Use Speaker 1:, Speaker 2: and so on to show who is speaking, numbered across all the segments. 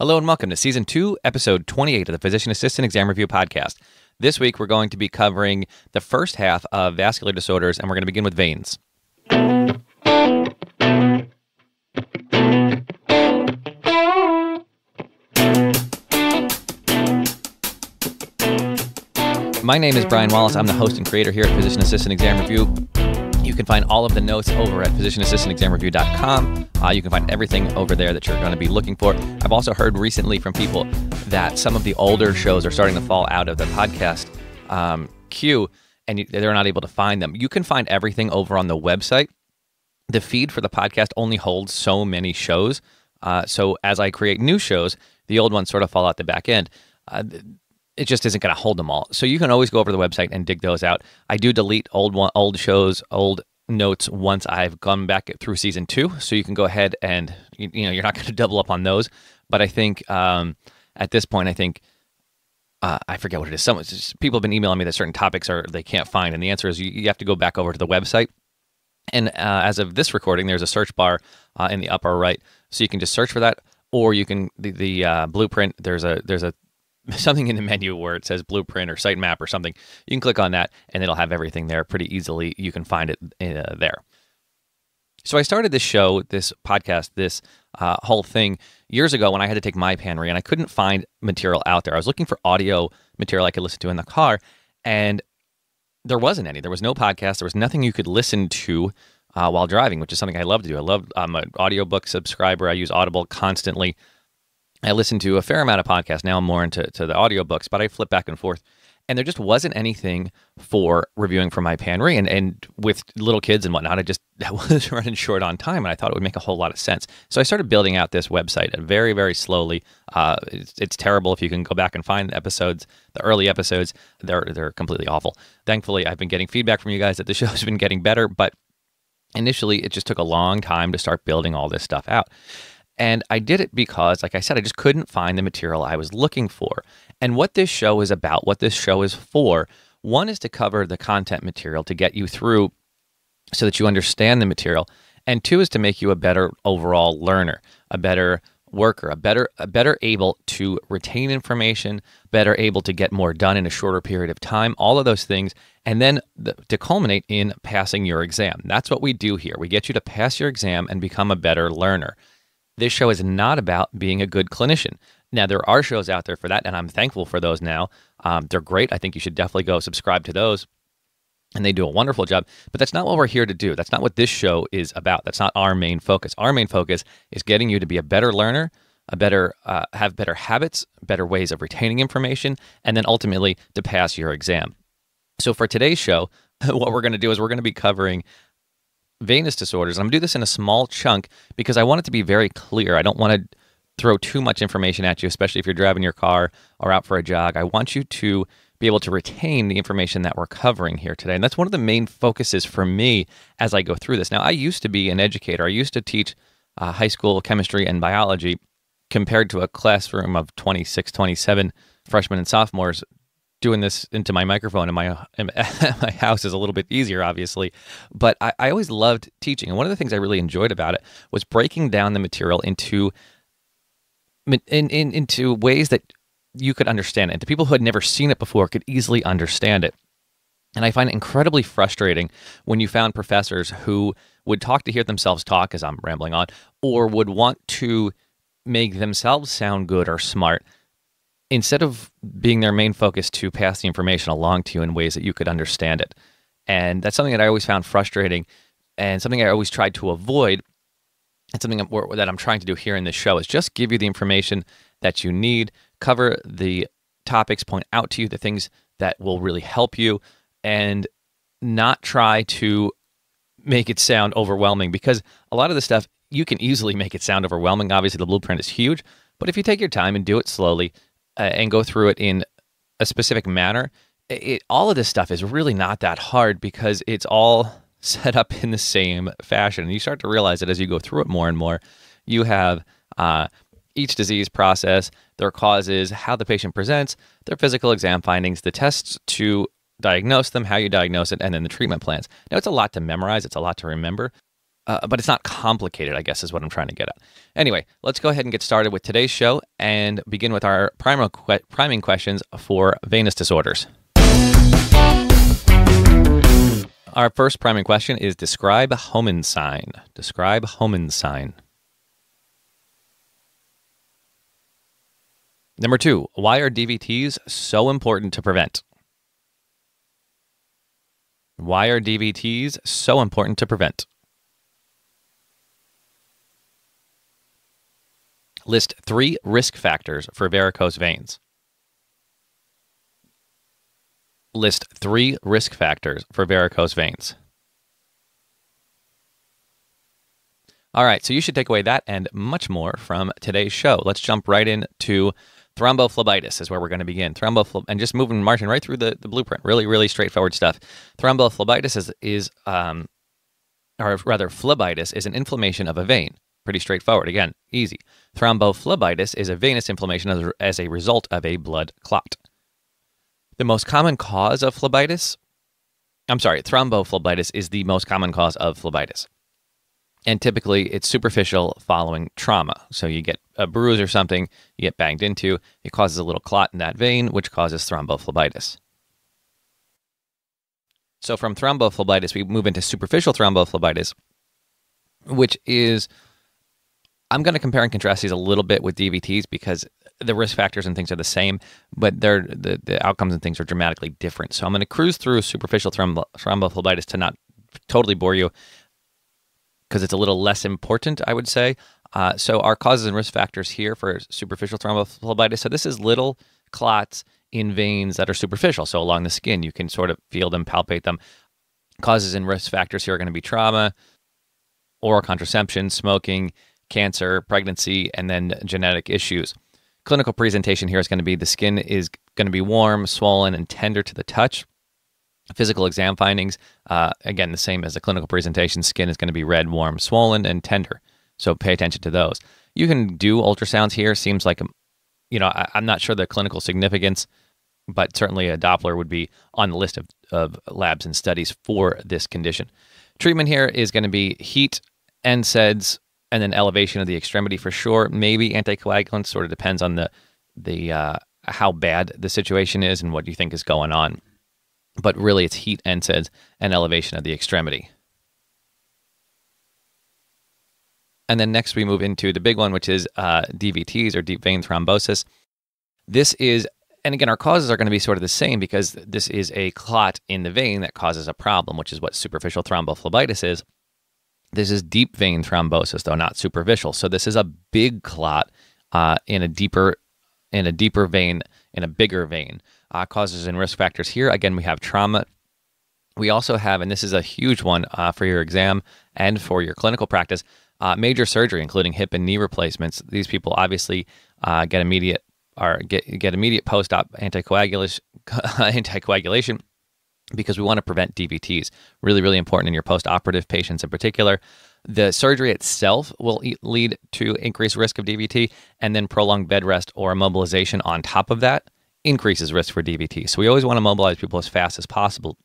Speaker 1: Hello and welcome to Season 2, Episode 28 of the Physician Assistant Exam Review Podcast. This week we're going to be covering the first half of vascular disorders, and we're going to begin with veins. My name is Brian Wallace. I'm the host and creator here at Physician Assistant Exam Review. You can find all of the notes over at physicianassistantexamreview.com. Uh, you can find everything over there that you're going to be looking for. I've also heard recently from people that some of the older shows are starting to fall out of the podcast um, queue and they're not able to find them. You can find everything over on the website. The feed for the podcast only holds so many shows. Uh, so as I create new shows, the old ones sort of fall out the back end. Uh, it just isn't going to hold them all. So you can always go over to the website and dig those out. I do delete old one, old shows, old notes once I've gone back through season two. So you can go ahead and you, you know you're not going to double up on those. But I think um, at this point, I think uh, I forget what it is. Some people have been emailing me that certain topics are they can't find, and the answer is you, you have to go back over to the website. And uh, as of this recording, there's a search bar uh, in the upper right, so you can just search for that, or you can the, the uh, blueprint. There's a there's a something in the menu where it says blueprint or sitemap or something. You can click on that and it'll have everything there pretty easily. You can find it uh, there. So I started this show, this podcast, this uh, whole thing years ago when I had to take my PANRE and I couldn't find material out there. I was looking for audio material I could listen to in the car and there wasn't any. There was no podcast. There was nothing you could listen to uh, while driving, which is something I love to do. I love. I'm an audiobook subscriber. I use Audible constantly. I listen to a fair amount of podcasts. Now I'm more into to the audiobooks, but I flip back and forth. And there just wasn't anything for reviewing for my PANRE. And, and with little kids and whatnot, I just I was running short on time and I thought it would make a whole lot of sense. So I started building out this website very, very slowly. Uh, it's, it's terrible if you can go back and find the episodes, the early episodes, they're, they're completely awful. Thankfully, I've been getting feedback from you guys that the show's been getting better, but initially it just took a long time to start building all this stuff out. And I did it because, like I said, I just couldn't find the material I was looking for. And what this show is about, what this show is for, one is to cover the content material to get you through so that you understand the material. And two is to make you a better overall learner, a better worker, a better a better able to retain information, better able to get more done in a shorter period of time, all of those things, and then the, to culminate in passing your exam. That's what we do here. We get you to pass your exam and become a better learner. This show is not about being a good clinician. Now, there are shows out there for that, and I'm thankful for those now. Um, they're great. I think you should definitely go subscribe to those. And they do a wonderful job. But that's not what we're here to do. That's not what this show is about. That's not our main focus. Our main focus is getting you to be a better learner, a better uh, have better habits, better ways of retaining information, and then ultimately to pass your exam. So for today's show, what we're going to do is we're going to be covering venous disorders. I'm going to do this in a small chunk because I want it to be very clear. I don't want to throw too much information at you, especially if you're driving your car or out for a jog. I want you to be able to retain the information that we're covering here today. And that's one of the main focuses for me as I go through this. Now, I used to be an educator, I used to teach uh, high school chemistry and biology compared to a classroom of 26, 27 freshmen and sophomores doing this into my microphone in my my house is a little bit easier, obviously. But I, I always loved teaching, and one of the things I really enjoyed about it was breaking down the material into in, in into ways that you could understand it. And to people who had never seen it before could easily understand it. And I find it incredibly frustrating when you found professors who would talk to hear themselves talk, as I'm rambling on, or would want to make themselves sound good or smart instead of being their main focus to pass the information along to you in ways that you could understand it. And that's something that I always found frustrating and something I always tried to avoid. And something that I'm trying to do here in this show is just give you the information that you need, cover the topics, point out to you the things that will really help you, and not try to make it sound overwhelming because a lot of the stuff you can easily make it sound overwhelming. Obviously, the blueprint is huge, but if you take your time and do it slowly, uh, and go through it in a specific manner, it, all of this stuff is really not that hard because it's all set up in the same fashion. And you start to realize that as you go through it more and more, you have uh, each disease process, their causes, how the patient presents, their physical exam findings, the tests to diagnose them, how you diagnose it, and then the treatment plans. Now, it's a lot to memorize, it's a lot to remember. Uh, but it's not complicated, I guess, is what I'm trying to get at. Anyway, let's go ahead and get started with today's show and begin with our que- priming questions for venous disorders. Our first priming question is describe Homan sign. Describe Homan sign. Number two, why are DVTs so important to prevent? Why are DVTs so important to prevent? List three risk factors for varicose veins. List three risk factors for varicose veins. All right, so you should take away that and much more from today's show. Let's jump right into thrombophlebitis is where we're going to begin. Thrombophle- and just moving, marching right through the, the blueprint. Really, really straightforward stuff. Thrombophlebitis is, is um, or rather, phlebitis is an inflammation of a vein. Pretty straightforward. Again, easy. Thrombophlebitis is a venous inflammation as, as a result of a blood clot. The most common cause of phlebitis, I'm sorry, thrombophlebitis is the most common cause of phlebitis. And typically it's superficial following trauma. So you get a bruise or something, you get banged into, it causes a little clot in that vein, which causes thrombophlebitis. So from thrombophlebitis, we move into superficial thrombophlebitis, which is I'm going to compare and contrast these a little bit with DVTs because the risk factors and things are the same, but they're, the, the outcomes and things are dramatically different. So I'm going to cruise through superficial thrombo- thrombophlebitis to not totally bore you because it's a little less important, I would say. Uh, so our causes and risk factors here for superficial thrombophlebitis. So this is little clots in veins that are superficial. So along the skin, you can sort of feel them, palpate them. Causes and risk factors here are going to be trauma, oral contraception, smoking, cancer, pregnancy, and then genetic issues. Clinical presentation here is going to be the skin is going to be warm, swollen, and tender to the touch. Physical exam findings, uh, again, the same as the clinical presentation. Skin is going to be red, warm, swollen, and tender. So pay attention to those. You can do ultrasounds here. Seems like, you know, I, am not sure the clinical significance, but certainly a Doppler would be on the list of, of labs and studies for this condition. Treatment here is going to be heat, NSAIDs, and then elevation of the extremity for sure. Maybe anticoagulants. Sort of depends on the the uh, how bad the situation is and what you think is going on. But really, it's heat, NSAIDs, and elevation of the extremity. And then next we move into the big one, which is uh, DVTs or deep vein thrombosis. This is, and again, our causes are going to be sort of the same because this is a clot in the vein that causes a problem, which is what superficial thrombophlebitis is. This is deep vein thrombosis, though not superficial. So this is a big clot uh, in a deeper in a deeper vein in a bigger vein. Uh, causes and risk factors here. Again, we have trauma. We also have, and this is a huge one uh, for your exam and for your clinical practice, uh, major surgery, including hip and knee replacements. These people obviously uh, get immediate or get get immediate post-op anticoagulation anticoagulation because we want to prevent DVTs. Really, really important in your post operative patients in particular. The surgery itself will lead to increased risk of DVT, and then prolonged bed rest or immobilization on top of that increases risk for DVT. So we always want to mobilize people as fast as possible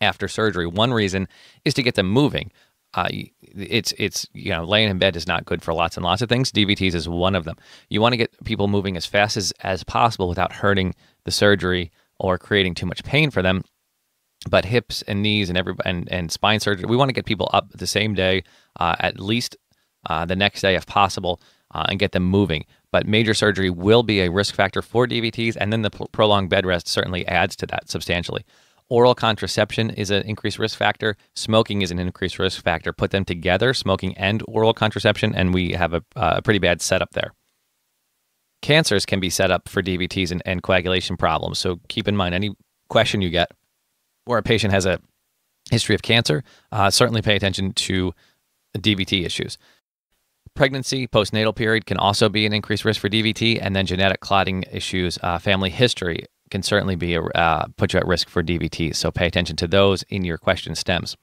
Speaker 1: after surgery. One reason is to get them moving. Uh, it's it's you know laying in bed is not good for lots and lots of things. DVTs is one of them. You want to get people moving as fast as as possible without hurting the surgery or creating too much pain for them but hips and knees and every and, and spine surgery we want to get people up the same day uh, at least uh, the next day if possible uh, and get them moving. But major surgery will be a risk factor for dvts and then the prolonged bed rest certainly adds to that substantially. Oral contraception is an increased risk factor. Smoking is an increased risk factor. Put them together smoking and oral contraception and we have a, a pretty bad setup there. Cancers can be set up for dvts and, and coagulation problems so keep in mind any question you get where a patient has a history of cancer, uh, certainly pay attention to DVT issues. Pregnancy, postnatal period can also be an increased risk for DVT, and then genetic clotting issues, uh, family history can certainly be a, uh, put you at risk for DVT. So pay attention to those in your question stems.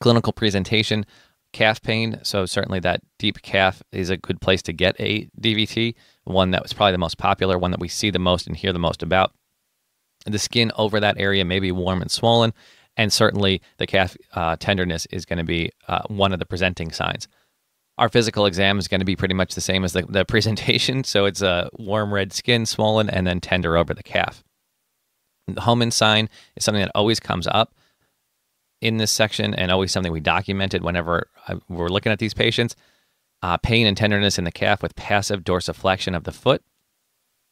Speaker 1: Clinical presentation, calf pain. So certainly that deep calf is a good place to get a DVT. One that was probably the most popular, one that we see the most and hear the most about. The skin over that area may be warm and swollen. And certainly the calf uh, tenderness is going to be uh, one of the presenting signs. Our physical exam is going to be pretty much the same as the, the presentation. So it's a warm red skin, swollen, and then tender over the calf. The Homan sign is something that always comes up in this section and always something we documented whenever uh, we're looking at these patients. Uh, pain and tenderness in the calf with passive dorsiflexion of the foot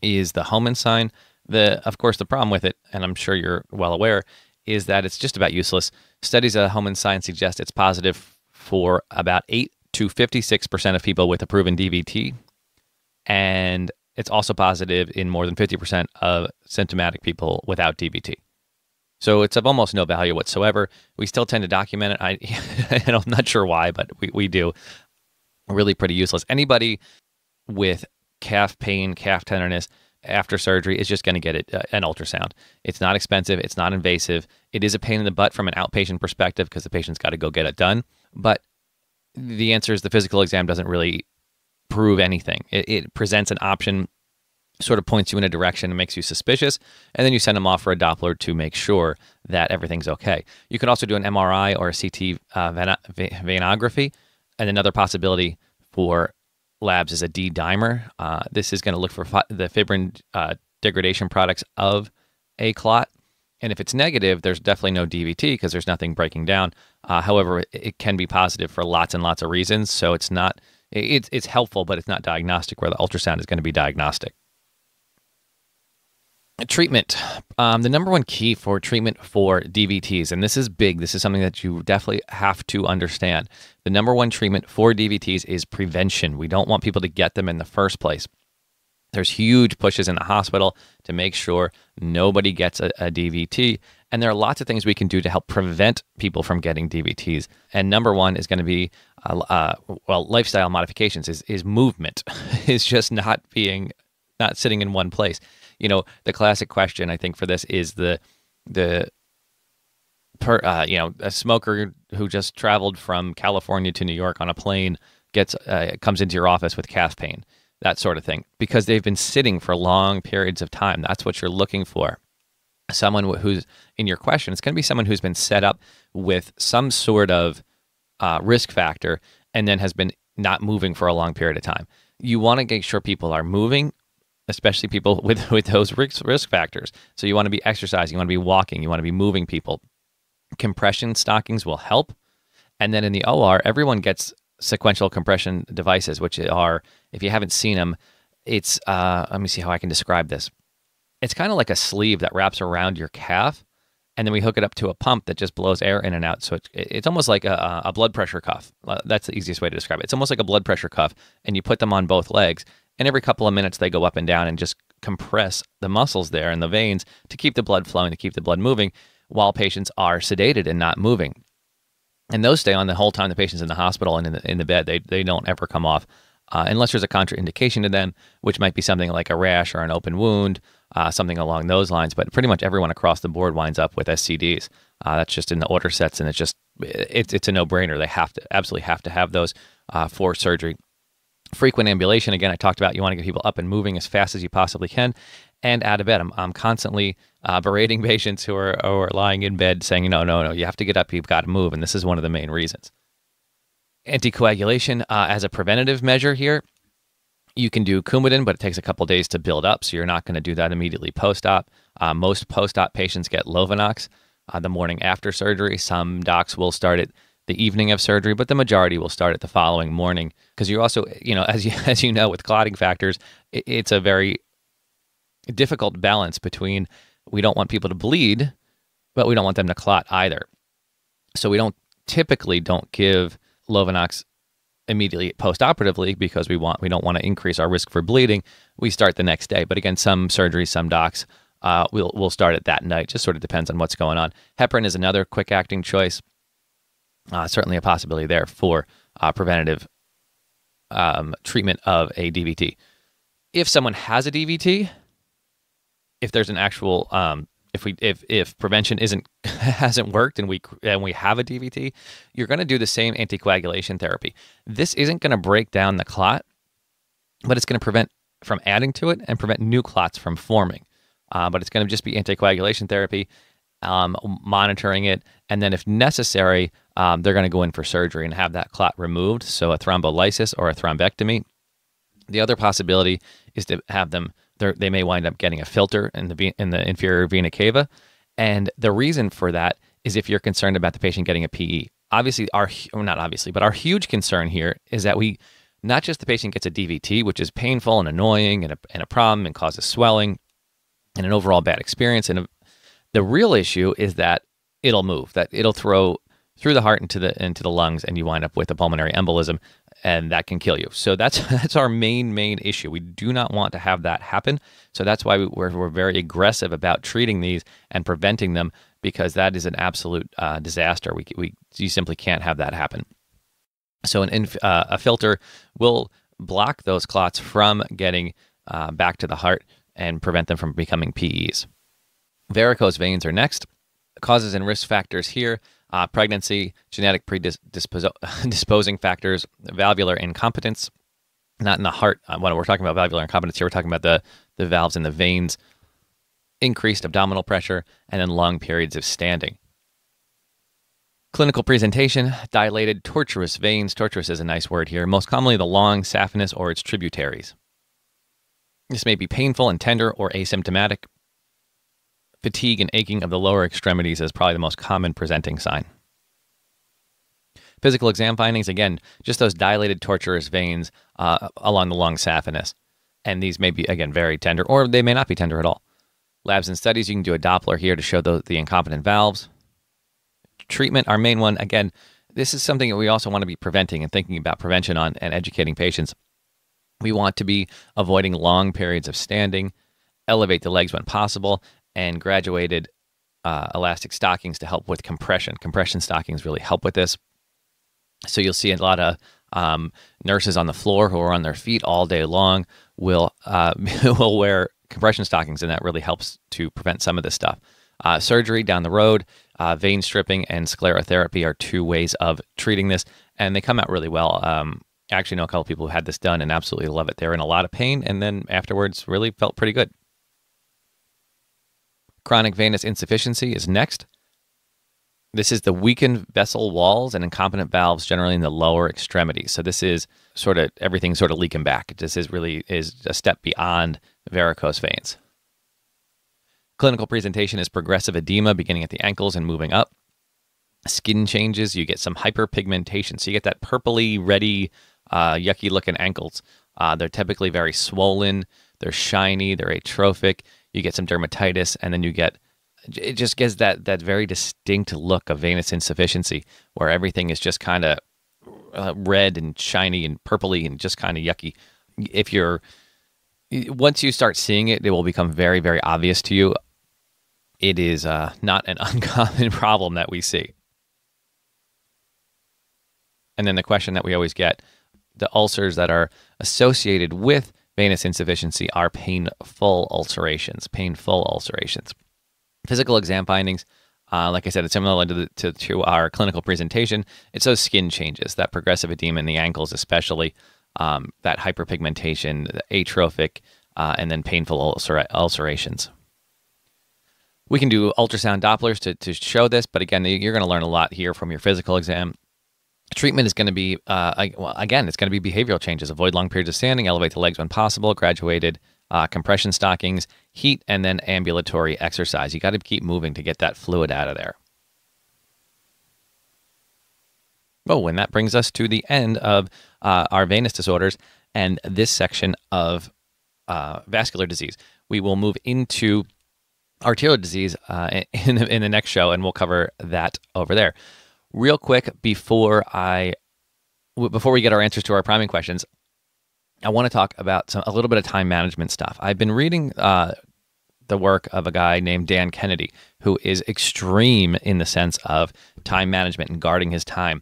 Speaker 1: is the Homan sign. The, of course, the problem with it, and I'm sure you're well aware, is that it's just about useless. Studies of Homan signs suggest it's positive for about 8 to 56% of people with a proven DVT. And it's also positive in more than 50% of symptomatic people without DVT. So it's of almost no value whatsoever. We still tend to document it. I, I'm not sure why, but we, we do. Really pretty useless. Anybody with calf pain, calf tenderness after surgery is just going to get it, uh, an ultrasound. It's not expensive. It's not invasive. It is a pain in the butt from an outpatient perspective because the patient's got to go get it done. But the answer is the physical exam doesn't really prove anything. It, it presents an option sort of points you in a direction and makes you suspicious, and then you send them off for a Doppler to make sure that everything's okay. You can also do an MRI or a CT uh, venography, and another possibility for labs is a D dimer. Uh, this is going to look for fi- the fibrin uh, degradation products of a clot. And if it's negative, there's definitely no DVT because there's nothing breaking down. Uh, however, it can be positive for lots and lots of reasons. So it's not, it's, it's helpful, but it's not diagnostic where the ultrasound is going to be diagnostic. Treatment. Um, the number one key for treatment for DVTs, and this is big, this is something that you definitely have to understand. The number one treatment for DVTs is prevention. We don't want people to get them in the first place. There's huge pushes in the hospital to make sure nobody gets a, a, DVT. And there are lots of things we can do to help prevent people from getting DVTs. And number one is going to be, uh, uh, well, lifestyle modifications is, is movement, is just not being, not sitting in one place you know, the classic question I think for this is the the per, uh, you know, a smoker who just traveled from California to New York on a plane gets uh, comes into your office with calf pain, that sort of thing, because they've been sitting for long periods of time. That's what you're looking for. Someone who's in your question, it's going to be someone who's been set up with some sort of uh, risk factor and then has been not moving for a long period of time. You want to make sure people are moving especially people with, with those risk, risk factors. So you want to be exercising, you want to be walking, you want to be moving people. Compression stockings will help. And then in the OR, everyone gets sequential compression devices, which are, if you haven't seen them, it's, uh, let me see how I can describe this. It's kind of like a sleeve that wraps around your calf. And then we hook it up to a pump that just blows air in and out. So it's, it's almost like a, a blood pressure cuff. That's the easiest way to describe it. It's almost like a blood pressure cuff. And you put them on both legs and every couple of minutes, they go up and down and just compress the muscles there and the veins to keep the blood flowing, to keep the blood moving while patients are sedated and not moving. And those stay on the whole time the patient's in the hospital and in the, in the bed. They, they don't ever come off uh, unless there's a contraindication to them, which might be something like a rash or an open wound, uh, something along those lines. But pretty much everyone across the board winds up with SCDs. Uh, that's just in the order sets, and it's just it's it's a no brainer. They have to absolutely have to have those uh, for surgery frequent ambulation. Again i talked about you want to get people up and moving as fast as you possibly can. And out of bed. I'm, I'm constantly uh, berating patients who are, who are lying in bed saying no no no you have to get up. You've got to move. And this is one of the main reasons. Anticoagulation uh, as a preventative measure here you can do Coumadin, but it takes a couple days to build up, so you're not going to do that immediately post-op. Uh, most post-op patients get Lovenox uh, the morning after surgery. Some docs will start it the evening of surgery, but the majority will start at the following morning because you also, you know, as you as you know, with clotting factors, it, it's a very difficult balance between we don't want people to bleed, but we don't want them to clot either. So we don't typically don't give Lovenox immediately post-operatively because we want we don't want to increase our risk for bleeding. We start the next day, but again, some surgeries, some docs uh, will will start it that night. Just sort of depends on what's going on. Heparin is another quick-acting choice uh, certainly a possibility there for uh, preventative um, treatment of a DVT. If someone has a DVT, if there's an actual um, if we if if prevention isn't hasn't worked and we and we have a DVT, you're going to do the same anticoagulation therapy. This isn't going to break down the clot, but it's going to prevent from adding to it and prevent new clots from forming. Uh, but it's going to just be anticoagulation therapy um, monitoring it, and then if necessary, um, they're going to go in for surgery and have that clot removed, so a thrombolysis or a thrombectomy. The other possibility is to have them. They may wind up getting a filter in the in the inferior vena cava, and the reason for that is if you're concerned about the patient getting a PE. Obviously, our not obviously, but our huge concern here is that we not just the patient gets a DVT, which is painful and annoying and a, and a problem and causes swelling and an overall bad experience. And a, the real issue is that it'll move, that it'll throw through the heart into the into the lungs, and you wind up with a pulmonary embolism, and that can kill you. So that's that's our main main issue. We do not want to have that happen. So that's why we're we're very aggressive about treating these and preventing them because that is an absolute uh, disaster. We we you simply can't have that happen. So an inf- uh, a filter will block those clots from getting uh, back to the heart and prevent them from becoming PEs. Varicose veins are next. Causes and risk factors here uh, pregnancy, genetic predisposing factors, valvular incompetence, not in the heart. Uh, when we're talking about valvular incompetence here, we're talking about the, the valves in the veins, increased abdominal pressure, and then long periods of standing. Clinical presentation dilated tortuous veins. Tortuous is a nice word here. Most commonly the long saphenous or its tributaries. This may be painful and tender or asymptomatic. Fatigue and aching of the lower extremities is probably the most common presenting sign. Physical exam findings again, just those dilated tortuous veins uh, along the long saphenous. And these may be, again, very tender, or they may not be tender at all. Labs and studies, you can do a Doppler here to show the, the incompetent valves treatment, our main one, again, this is something that we also want to be preventing and thinking about prevention on and educating patients. We want to be avoiding long periods of standing, elevate the legs when possible, and graduated uh, elastic stockings to help with compression. Compression stockings really help with this. So you'll see a lot of um, nurses on the floor who are on their feet all day long will uh, will wear compression stockings, and that really helps to prevent some of this stuff. Uh, surgery down the road, uh, vein stripping and sclerotherapy are two ways of treating this, and they come out really well. Um, I actually know a couple people who had this done and absolutely love it. They're in a lot of pain, and then afterwards really felt pretty good. Chronic venous insufficiency is next. This is the weakened vessel walls and incompetent valves generally in the lower extremities. So this is sort of everything sort of leaking back. This is really is a step beyond varicose veins. Clinical presentation is progressive edema beginning at the ankles and moving up. Skin changes, you get some hyperpigmentation. So you get that purpley, reddy, uh, yucky looking ankles. Uh, they're typically very swollen, they're shiny, they're atrophic. You get some dermatitis, and then you get it just gives that that very distinct look of venous insufficiency where everything is just kind of uh, red and shiny and purpley and just kind of yucky. If you're once you start seeing it, it will become very, very obvious to you. It is uh, not an uncommon problem that we see. And then the question that we always get the ulcers that are associated with venous insufficiency are painful ulcerations, painful ulcerations. Physical exam findings, uh, like I said, it's similar to, the, to, to, our clinical presentation. It's those skin changes, that progressive edema in the ankles, especially um, that hyperpigmentation, atrophic, uh, and then painful ulcer- ulcerations. We can do ultrasound Dopplers to, to show this, but again, you're going to learn a lot here from your physical exam. Treatment is going to be, uh, again, it's going to be behavioral changes. Avoid long periods of standing, elevate the legs when possible, graduated uh, compression stockings, heat, and then ambulatory exercise. You got to keep moving to get that fluid out of there. Oh, and that brings us to the end of uh, our venous disorders and this section of uh, vascular disease. We will move into arterial disease uh, in, in the next show, and we'll cover that over there. Real quick before I before we get our answers to our priming questions, I want to talk about some, a little bit of time management stuff. I've been reading uh, the work of a guy named Dan Kennedy, who is extreme in the sense of time management and guarding his time.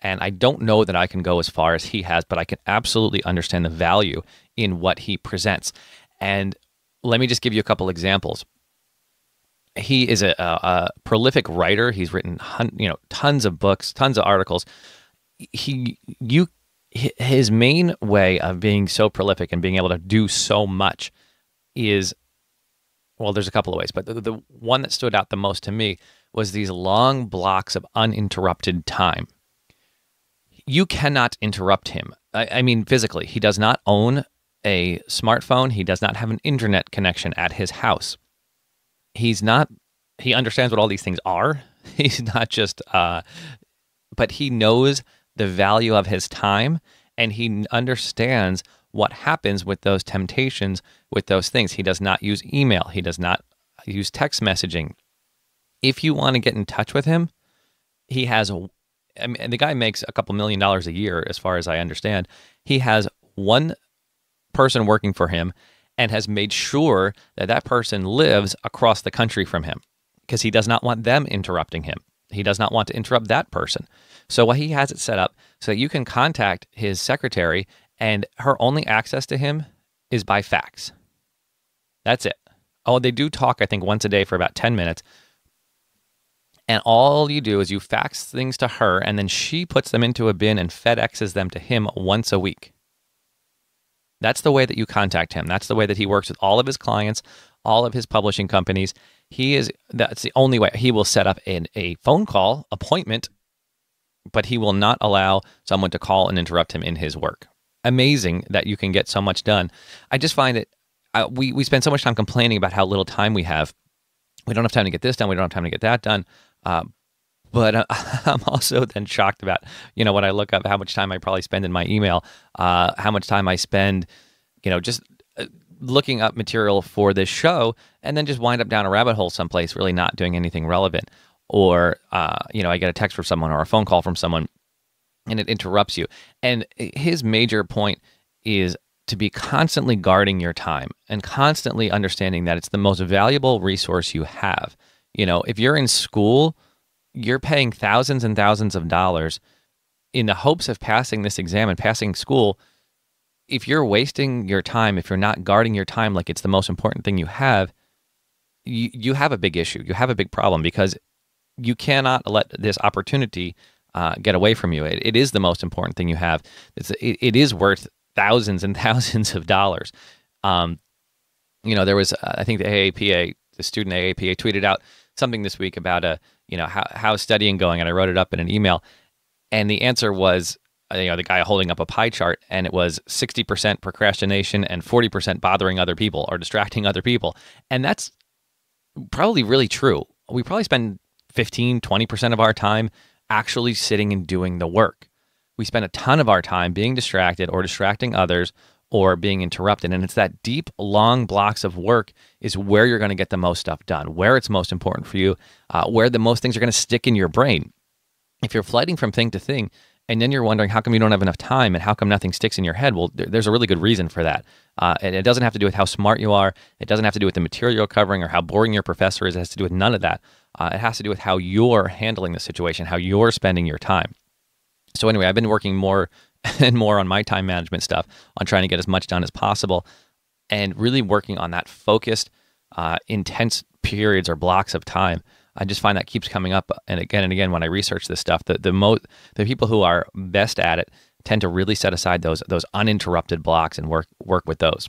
Speaker 1: And I don't know that I can go as far as he has, but I can absolutely understand the value in what he presents. And let me just give you a couple examples. He is a, a, prolific writer. He's written, you know, tons of books, tons of articles. He, you, his main way of being so prolific and being able to do so much is well, there's a couple of ways, but the, the one that stood out the most to me was these long blocks of uninterrupted time. You cannot interrupt him. I, I mean, physically, he does not own a smartphone. He does not have an internet connection at his house. He's not, he understands what all these things are. He's not just, uh, but he knows the value of his time and he understands what happens with those temptations, with those things. He does not use email, he does not use text messaging. If you want to get in touch with him, he has a I mean, the guy makes a couple million dollars a year, as far as I understand. He has one person working for him and has made sure that that person lives across the country from him because he does not want them interrupting him. He does not want to interrupt that person. So what he has it set up so that you can contact his secretary and her only access to him is by fax. That's it. Oh, they do talk, I think, once a day for about 10 minutes. And all you do is you fax things to her, and then she puts them into a bin and FedExes them to him once a week. That's the way that you contact him. That's the way that he works with all of his clients, all of his publishing companies. He is that's the only way he will set up an, a phone call appointment, but he will not allow someone to call and interrupt him in his work amazing that you can get so much done. I just find it, uh, we, we spend so much time complaining about how little time we have. We don't have time to get this done. We don't have time to get that done. Uh, but uh, I'm also then shocked about, you know, when I look up how much time I probably spend in my email, uh, how much time I spend, you know, just uh, looking up material for this show and then just wind up down a rabbit hole someplace really not doing anything relevant or uh, you know i get a text from someone or a phone call from someone and it interrupts you. And his major point is to be constantly guarding your time and constantly understanding that it's the most valuable resource you have. You know, if you're in school, you're paying thousands and thousands of dollars in the hopes of passing this exam and passing school. If you're wasting your time, if you're not guarding your time like it's the most important thing you have, you, you have a big issue. You have a big problem because you cannot let this opportunity uh, get away from you. It, it is the most important thing you have. It's, it, it is worth thousands and thousands of dollars. Um, you know, there was, uh, I think the AAPA, the student AAPA tweeted out something this week about a, you know, how, how's studying going? And I wrote it up in an email. And the answer was, uh, you know, the guy holding up a pie chart, and it was 60% procrastination and 40% bothering other people or distracting other people. And that's probably really true. We probably spend 15, 20% of our time actually sitting and doing the work. We spend a ton of our time being distracted or distracting others or being interrupted. And it's that deep, long blocks of work is where you're going to get the most stuff done, where it's most important for you, uh, where the most things are going to stick in your brain. If you're flighting from thing to thing, and then you're wondering how come you don't have enough time and how come nothing sticks in your head well there's a really good reason for that uh, and it doesn't have to do with how smart you are it doesn't have to do with the material covering or how boring your professor is it has to do with none of that uh, it has to do with how you're handling the situation, how you're spending your time. So, anyway, I've been working more and more on my time management stuff, on trying to get as much done as possible, and really working on that focused, uh, intense periods or blocks of time. I just find that keeps coming up, and again and again when I research this stuff, the the most the people who are best at it tend to really set aside those those uninterrupted blocks and work work with those.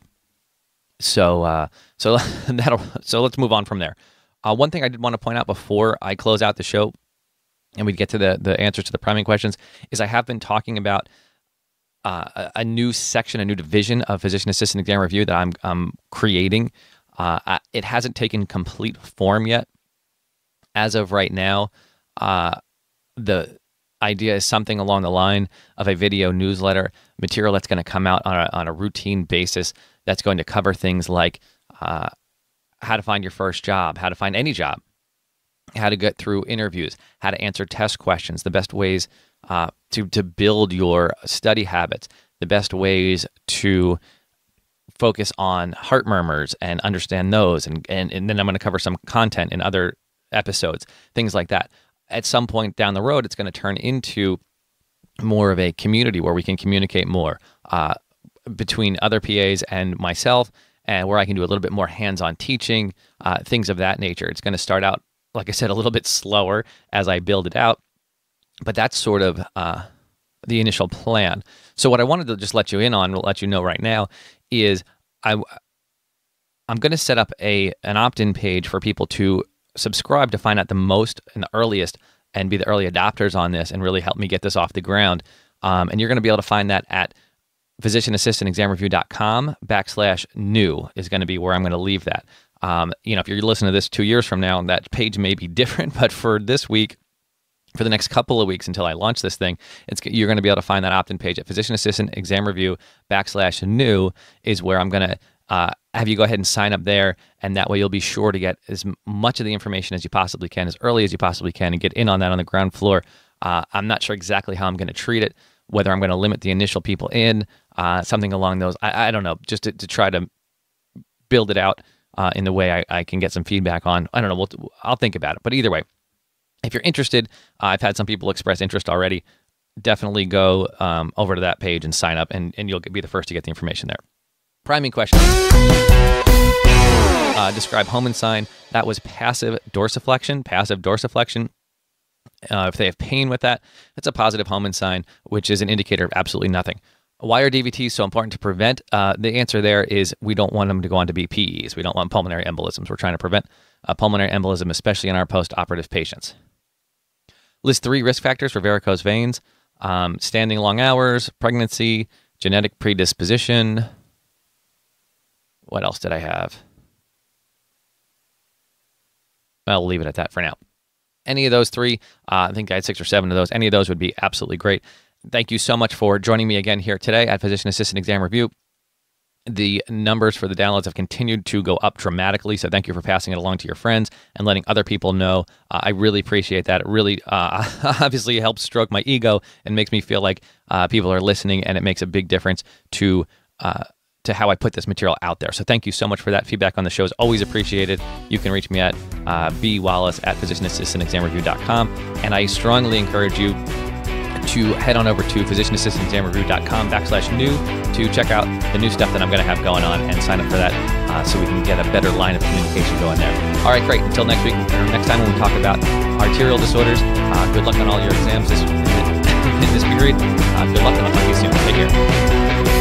Speaker 1: So uh, so that'll so let's move on from there. Uh, one thing I did want to point out before I close out the show and we get to the, the answers to the priming questions is I have been talking about uh, a, new section, a new division of physician assistant exam review that I'm, I'm creating. Uh, it hasn't taken complete form yet. As of right now, uh, the idea is something along the line of a video newsletter material that's going to come out on a, on a routine basis that's going to cover things like uh, how to find your first job, how to find any job, how to get through interviews, how to answer test questions, the best ways uh, to to build your study habits, the best ways to focus on heart murmurs and understand those, and and, and then I'm going to cover some content in other episodes, things like that. At some point down the road, it's going to turn into more of a community where we can communicate more uh, between other PAs and myself and where I can do a little bit more hands on teaching, uh, things of that nature. It's going to start out, like I said, a little bit slower as I build it out, but that's sort of uh, the initial plan. So, what I wanted to just let you in on, we'll let you know right now, is I, I'm going to set up a an opt-in page for people to subscribe to find out the most and the earliest and be the early adopters on this and really help me get this off the ground. Um, and you're going to be able to find that at physicianassistantexamreview.com backslash new is going to be where I'm going to leave that. Um, you know, if you're listening to this two years from now, that page may be different, but for this week, for the next couple of weeks until I launch this thing, it's you're going to be able to find that opt-in page at physician assistant exam review backslash new is where I'm going to uh, have you go ahead and sign up there, and that way you'll be sure to get as much of the information as you possibly can, as early as you possibly can, and get in on that on the ground floor. Uh, I'm not sure exactly how I'm going to treat it, whether I'm going to limit the initial people in, uh, something along those. I, I, don't know, just to, to try to build it out uh, in the way I, I, can get some feedback on. I don't know. We'll, I'll think about it. But either way, if you're interested, uh, I've had some people express interest already. Definitely go um, over to that page and sign up, and, and you'll be the first to get the information there. Priming question. Uh, describe Homan sign. That was passive dorsiflexion. Passive dorsiflexion. Uh, if they have pain with that, it's a positive Homan sign, which is an indicator of absolutely nothing. Why are DVTs so important to prevent? Uh, the answer there is we don't want them to go on to be PEs. We don't want pulmonary embolisms. We're trying to prevent a pulmonary embolism, especially in our post-operative patients. List three risk factors for varicose veins: um, standing long hours, pregnancy, genetic predisposition. What else did I have? I'll leave it at that for now. Any of those three, uh, I think I had six or seven of those. Any of those would be absolutely great. Thank you so much for joining me again here today at Physician Assistant Exam Review. The numbers for the downloads have continued to go up dramatically. So thank you for passing it along to your friends and letting other people know. Uh, I really appreciate that. It really uh, obviously helps stroke my ego and makes me feel like uh, people are listening, and it makes a big difference to uh, to how I put this material out there. So thank you so much for that. Feedback on the show is always appreciated. You can reach me at uh, bwallace at physicianassistantexamreview.com. And I strongly encourage you to head on over to physicianassistantexamreview.com backslash new to check out the new stuff that I'm going to have going on and sign up for that uh, so we can get a better line of communication going there. All right, great. Until next week, next time when we talk about arterial disorders, uh, good luck on all your exams this, in this period. Uh, good luck and I'll talk to you soon. Take care.